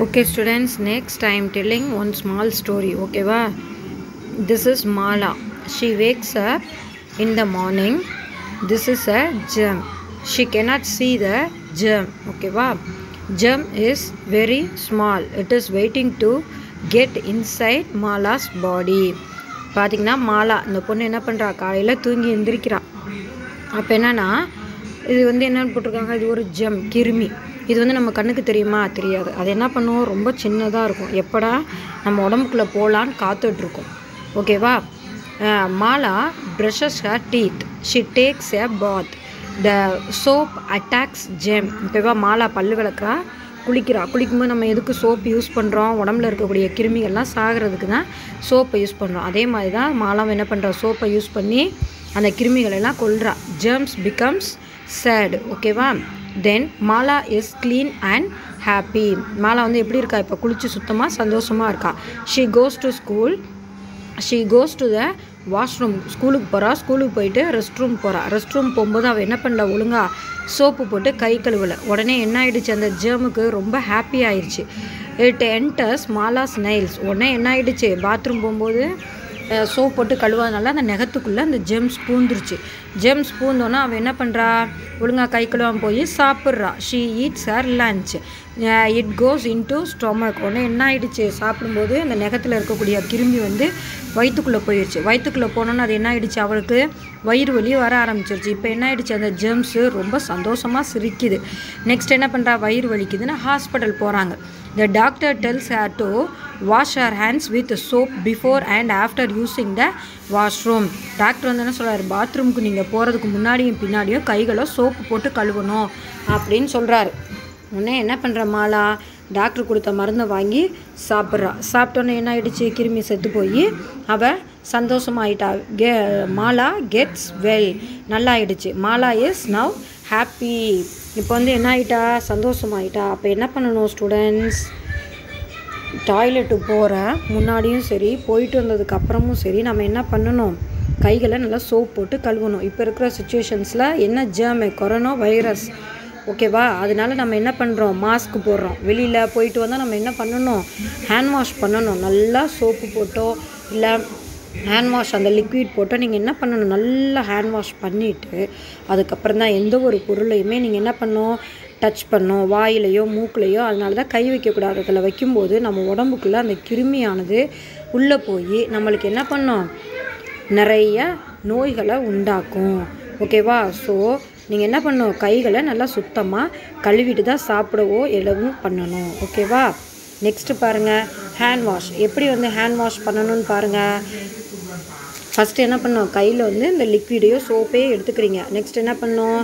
Okay students next I am telling one small story ஓகேவா this is Mala she wakes uh in the morning this is a germ she cannot see the germ okay wow germ is very small it is waiting to get inside mala's body பார்த்திங்கன்னா மாலா இந்த பொண்ணு என்ன பண்ணுறா காலையில் தூங்கி எந்திரிக்கிறான் அப்போ என்னென்னா இது வந்து என்னென்னு போட்டிருக்காங்க இது ஒரு ஜெம் கிருமி இது வந்து நம்ம கண்ணுக்கு தெரியுமா? தெரியாது. அது என்ன பண்ணுவோம் ரொம்ப சின்னதாக இருக்கும். எப்படா நம்ம உடம்புக்குள்ளே போகலான்னு காத்துட்ருக்கோம். ஓகேவா Mala brushes her teeth she takes a bath the soap attacks germ ஓகேவா மாலா பல்லு விளக்குறா குளிக்கிறா. குளிக்கும்போது நம்ம எதுக்கு சோப்பு யூஸ் பண்ணுறோம் உடம்புல இருக்கக்கூடிய கிருமிகள்லாம் சாகிறதுக்கு தான் சோப்பை யூஸ் பண்ணுறோம் அதே மாதிரி தான் மாலாவும் என்ன பண்ணுறா சோப்பை யூஸ் பண்ணி அந்த கிருமிகளெல்லாம் கொல்றா. ஜெர்ம்ஸ் பிகம்ஸ் சேடு ஓகேவா then Mala is clean and happy Mala வந்து எப்படி இருக்கா? இப்போ குளிச்சு சுத்தமாக சந்தோஷமாக இருக்கா? She goes to school she goes to the washroom ஸ்கூலுக்கு போகிறா ஸ்கூலுக்கு போயிட்டு ரெஸ்ட் ரூம் போகிறா ரெஸ்ட் ரூம் போகும்போது அவள் என்ன பண்ணல? ஒழுங்கா சோப்பு போட்டு கை கழுவலை. உடனே என்ன ஆயிடுச்சு? அந்த ஜேமுக்கு ரொம்ப ஹாப்பி ஆயிடுச்சு இட் என்டர்ஸ் மாலாஸ் நைல்ஸ் உடனே என்ன ஆயிடுச்சு? பாத்ரூம் போகும்போது சோப் போட்டு கழுவாதனால அந்த நெகத்துக்குள்ளே அந்த ஜெம்ஸ் பூந்துருச்சு. ஜெம்ஸ் பூந்தோன்னா அவன் என்ன பண்ணுறா ஒழுங்காக கை கழுவாமல் போய் சாப்பிட்றா. She eats her lunch it goes into stomach ஒன்று என்ன ஆகிடுச்சு சாப்பிடும்போது அந்த நெகத்தில் இருக்கக்கூடிய கிருமி வந்து வயிற்றுக்குள்ளே போயிடுச்சு வயிற்றுக்குள்ளே போனோன்னு அது என்ன ஆகிடுச்சு அவளுக்கு வயிறு வலி வர ஆரம்பிச்சிருச்சு. இப்போ என்ன ஆகிடுச்சு அந்த ஜெம்ஸு ரொம்ப சந்தோஷமாக சிரிக்குது. நெக்ஸ்ட் என்ன பண்ணுறா வயிறு வலிக்குதுன்னு ஹாஸ்பிட்டல் போகிறாங்க the doctor tells her to wash our hands with soap before and after using the washroom doctor வந்து என்ன சொல்கிறார் பாத்ரூமுக்கு நீங்கள் போகிறதுக்கு முன்னாடியும் பின்னாடியும் கைகளை சோப்பு போட்டு கழுவணும் அப்படின்னு சொல்கிறாரு உடனே என்ன பண்ணுற மாலா? டாக்டர் கொடுத்த மருந்தை வாங்கி சாப்பிட்றா. சாப்பிட்டோன்னே என்ன ஆகிடுச்சு கிருமி செத்து போய் அவள் சந்தோஷமாயிட்டா. கே மாலா கெட்ஸ் வெல் நல்லா ஆயிடுச்சு மாலா இஸ் நவ் ஹாப்பி இப்போ வந்து என்ன ஆயிட்டா? சந்தோஷமாயிட்டா. அப்போ என்ன பண்ணணும் ஸ்டூடெண்ட்ஸ் டாய்லெட்டு போகிற முன்னாடியும் சரி போயிட்டு வந்ததுக்கு அப்புறமும் சரி நம்ம என்ன பண்ணணும்? கைகளை நல்லா சோப் போட்டு கழுவணும். இப்போ இருக்கிற சுச்சுவேஷன்ஸில் என்ன ஜேர்மு கொரோனா வைரஸ் ஓகேவா அதனால நம்ம என்ன பண்ணுறோம் மாஸ்க் போடுறோம். வெளியில் போயிட்டு வந்தால் நம்ம என்ன பண்ணணும்? ஹேண்ட் வாஷ் பண்ணணும். நல்லா சோப்பு போட்டோ இல்லை ஹேண்ட் வாஷ் அந்த லிக்விட் போட்டு நீங்கள் என்ன பண்ணணும்? நல்லா ஹேண்ட் வாஷ் பண்ணிவிட்டு அதுக்கப்புறம் தான் எந்த ஒரு பொருளையுமே நீங்கள் என்ன பண்ணணும்? டச் பண்ணோம் வாயிலையோ மூக்குலையோ அதனால தான் கை வைக்கக்கூடாது அதில் வைக்கும்போது நம்ம உடம்புக்குள்ளே அந்த கிருமியானது உள்ளே போய் நம்மளுக்கு என்ன பண்ணோம்? நிறைய நோய்களை உண்டாக்கும். ஓகேவா? ஸோ நீங்கள் என்ன பண்ணணும்? கைகளை நல்லா சுத்தமாக கழுவிட்டு தான் சாப்பிடவோ எல்லாம் பண்ணணும். ஓகேவா? நெக்ஸ்ட்டு பாருங்கள் ஹேண்ட் வாஷ் எப்படி வந்து ஹேண்ட் வாஷ் பண்ணணும்னு பாருங்கள் ஃபஸ்ட்டு என்ன பண்ணோம் கையில் வந்து இந்த லிக்விடையோ சோப்பே எடுத்துக்கிறீங்க. நெக்ஸ்ட் என்ன பண்ணோம்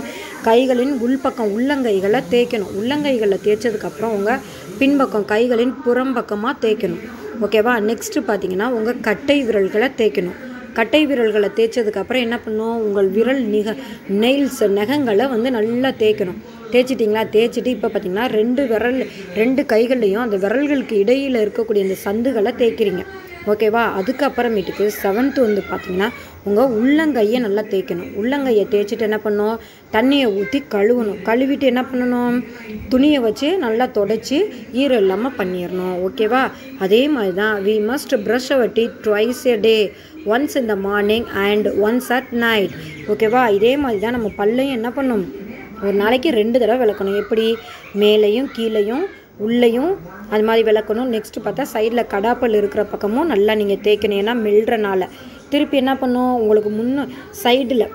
கைகளின் உள்பக்கம் உள்ளங்கைகளை தேய்க்கணும். உள்ளங்கைகளில் தேய்ச்சதுக்கப்புறம் உங்கள் பின்பக்கம் கைகளின் புறம்பக்கமாக தேய்க்கணும். ஓகேவா நெக்ஸ்ட்டு பார்த்தீங்கன்னா உங்கள் கட்டை விரல்களை தேய்க்கணும். கட்டை விரல்களை தேய்ச்சதுக்கப்புறம் என்ன பண்ணும்? உங்கள் விரல் நிக நெயில்ஸ் நகங்களை வந்து நல்லா தேய்க்கணும். தேய்ச்சிட்டிங்களா? தேய்ச்சிட்டு இப்போ பார்த்தீங்கன்னா ரெண்டு விரல் ரெண்டு கைகள்லையும் அந்த விரல்களுக்கு இடையில் இருக்கக்கூடிய அந்த சந்துகளை தேய்க்கிறீங்க. ஓகேவா? அதுக்கப்புறமேட்டுக்கு செவன்த்து வந்து பார்த்தீங்கன்னா உங்கள் உள்ளங்கையை நல்லா தேய்க்கணும். உள்ளங்கையை தேய்ச்சிட்டு என்ன பண்ணணும் தண்ணியை ஊற்றி கழுவணும். கழுவிட்டு என்ன பண்ணணும்? துணியை வச்சு நல்லா தொடச்சி ஈரம் இல்லாமல் பண்ணிடணும். ஓகேவா? அதே மாதிரி தான் we must brush our teeth twice a day once இந்த morning and once at night ஓகேவா இதே மாதிரி தான் நம்ம பல்லையும் என்ன பண்ணும்? ஒரு நாளைக்கு ரெண்டு தடவை விளக்கணும். எப்படி? மேலேயும் கீழேயும் உள்ளேயும் அது மாதிரி விளக்கணும். நெக்ஸ்ட்டு பார்த்தா சைடில் கடாப்பல் இருக்கிற பக்கமும் நல்லா நீங்கள் தேய்க்கணும். ஏன்னா மெல்றனால. திருப்பி என்ன பண்ணும்? உங்களுக்கு முன்ன சைடில்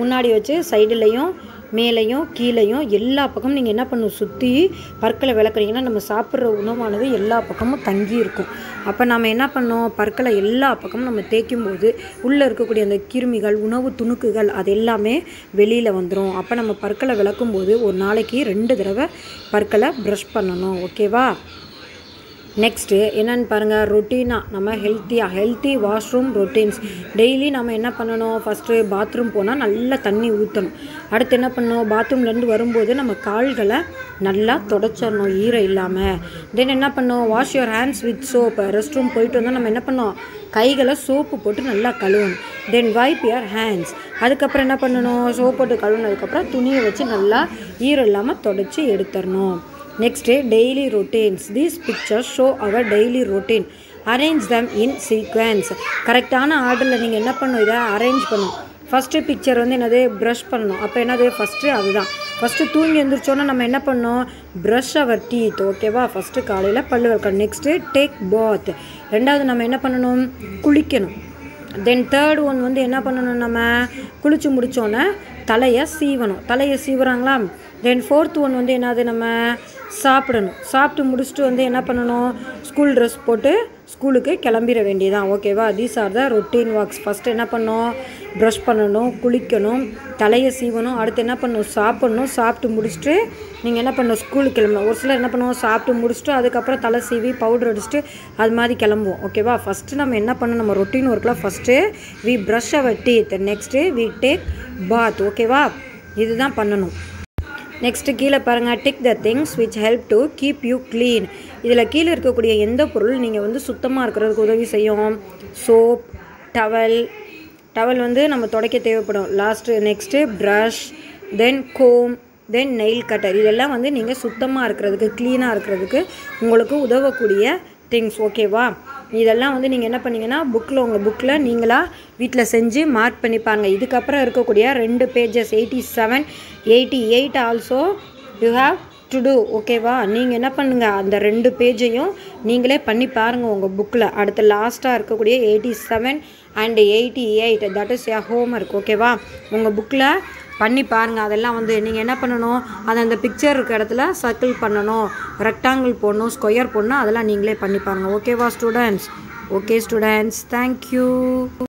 முன்னாடி வச்சு சைடுலையும் மேலேயும் கீழேயும் எல்லா பக்கமும் நீங்கள் என்ன பண்ணணும் சுற்றி பற்களை விளக்குறீங்கன்னா நம்ம சாப்பிட்ற உணவானது எல்லா பக்கமும் தங்கி இருக்கும். அப்போ நம்ம என்ன பண்ணோம்? பற்களை எல்லா பக்கமும் நம்ம தேய்க்கும் போது உள்ளே இருக்கக்கூடிய அந்த கிருமிகள் உணவு துணுக்குகள் அது எல்லாமே வெளியில் வந்துடும் அப்போ நம்ம பற்களை விளக்கும் போது ஒரு நாளைக்கு ரெண்டு தடவை பற்களை ப்ரஷ் பண்ணணும். ஓகேவா நெக்ஸ்ட்டு என்னென்னு பாருங்கள் ரொட்டீனாக நம்ம ஹெல்த்தியாக ஹெல்த்தி வாஷ்ரூம் ரொட்டீன்ஸ் டெய்லி நம்ம என்ன பண்ணணும்? ஃபஸ்ட்டு பாத்ரூம் போனால் நல்லா தண்ணி ஊற்றணும் அடுத்து என்ன பண்ணணும்? பாத்ரூம்லேருந்து வரும்போது நம்ம கால்களை நல்லா தொடச்சிடணும் ஈரம் இல்லாமல் தென் என்ன பண்ணணும்? Wash your hands with soap rest room போயிட்டு வந்தால் நம்ம என்ன பண்ணோம் கைகளை சோப்பு போட்டு நல்லா கழுவணும். தென் வைப் யுவர் ஹேண்ட்ஸ் அதுக்கப்புறம் என்ன பண்ணணும்? சோப் போட்டு கழுவுனதுக்கப்புறம் துணியை வச்சு நல்லா ஈரம் இல்லாமல் தொடச்சி எடுத்துடணும். Next daily routines these pictures show our daily routine arrange them in sequence கரெக்டான ஆர்டரில் நீங்கள் என்ன பண்ணணும்? இதை அரேஞ்ச் பண்ணும் ஃபஸ்ட்டு பிக்சர் வந்து என்னது? ப்ரஷ் பண்ணணும். அப்போ என்னது? ஃபஸ்ட்டு அதுதான். ஃபஸ்ட்டு தூங்கி எழுந்திரிச்சோன்னே நம்ம என்ன பண்ணோம் ப்ரஷ் அவர் டீத் ஓகேவா ஃபஸ்ட்டு காலையில் பல்லு விளக்கணும் நெக்ஸ்ட்டு டேக் பாத் ரெண்டாவது நம்ம என்ன பண்ணணும்? குளிக்கணும். தென் தேர்ட் ஒன் வந்து என்ன பண்ணணும் நம்ம? குளிச்சு முடித்தோன்னே தலையை சீவணும். தலையை சீவுறாங்களா தென் ஃபோர்த் ஒன் வந்து என்னது நம்ம? சாப்பிடணும். சாப்பிட்டு முடிச்சுட்டு வந்து என்ன பண்ணணும்? ஸ்கூல் ட்ரெஸ் போட்டு ஸ்கூலுக்கு கிளம்பிட வேண்டியதான் ஓகேவா these are the routine works first என்ன பண்ணணும்? ப்ரஷ் பண்ணணும் குளிக்கணும் தலையை சீவணும். அடுத்து என்ன பண்ணணும்? சாப்பிட்ணும். சாப்பிட்டு முடிச்சுட்டு நீங்கள் என்ன பண்ணணும்? ஸ்கூலுக்கு கிளம்பணும். ஒரு சிலர் என்ன பண்ணுவோம் சாப்பிட்டு முடிச்சுட்டு அதுக்கப்புறம் தலை சீவி பவுடர் அடிச்சுட்டு அது மாதிரி கிளம்புவோம். ஓகேவா ஃபஸ்ட்டு நம்ம என்ன பண்ணணும்? நம்ம ரொட்டீன் ஒர்க்கில் first we brush our teeth next we take bath ஓகேவா இதுதான் பண்ணணும். நெக்ஸ்ட்டு கீழே பாருங்கள் tick the things which help to keep you clean இதில் கீழே இருக்கக்கூடிய எந்த பொருள் நீங்கள் வந்து சுத்தமாக இருக்கிறதுக்கு உதவி செய்யும்? சோப் டவல் டவல் வந்து நம்ம துடைக்க தேவைப்படும். Last next brush then comb then nail cutter இதெல்லாம் வந்து நீங்கள் சுத்தமாக இருக்கிறதுக்கு க்ளீனாக இருக்கிறதுக்கு உங்களுக்கு உதவக்கூடிய திங்ஸ் ஓகேவா இதெல்லாம் வந்து நீங்கள் என்ன பண்ணீங்கன்னா புக்கில் உங்கள் புக்கில் நீங்களாக வீட்டில் செஞ்சு மார்க் பண்ணி பாருங்கள் இதுக்கப்புறம் இருக்கக்கூடிய ரெண்டு pages eighty seven eighty eight also you have to do ஓகேவா நீங்கள் என்ன பண்ணுங்கள் அந்த ரெண்டு பேஜையும் நீங்களே பண்ணி பாருங்கள் உங்கள் புக்கில் அடுத்து லாஸ்ட்டாக இருக்கக்கூடிய eighty seven and eighty eight that is a home work ஓகேவா உங்கள் புக்கில் பண்ணி பாருங்கள் அதெல்லாம் வந்து நீங்கள் என்ன பண்ணணும்? அதை அந்த பிக்சர் இருக்க இடத்துல சர்க்கிள் பண்ணணும். ரெக்டாங்கிள் போடணும் ஸ்கொயர் போடணும். அதெல்லாம் நீங்களே பண்ணி பாருங்கள் ஓகேவா ஸ்டூடெண்ட்ஸ் ஓகே ஸ்டூடெண்ட்ஸ் தேங்க்யூ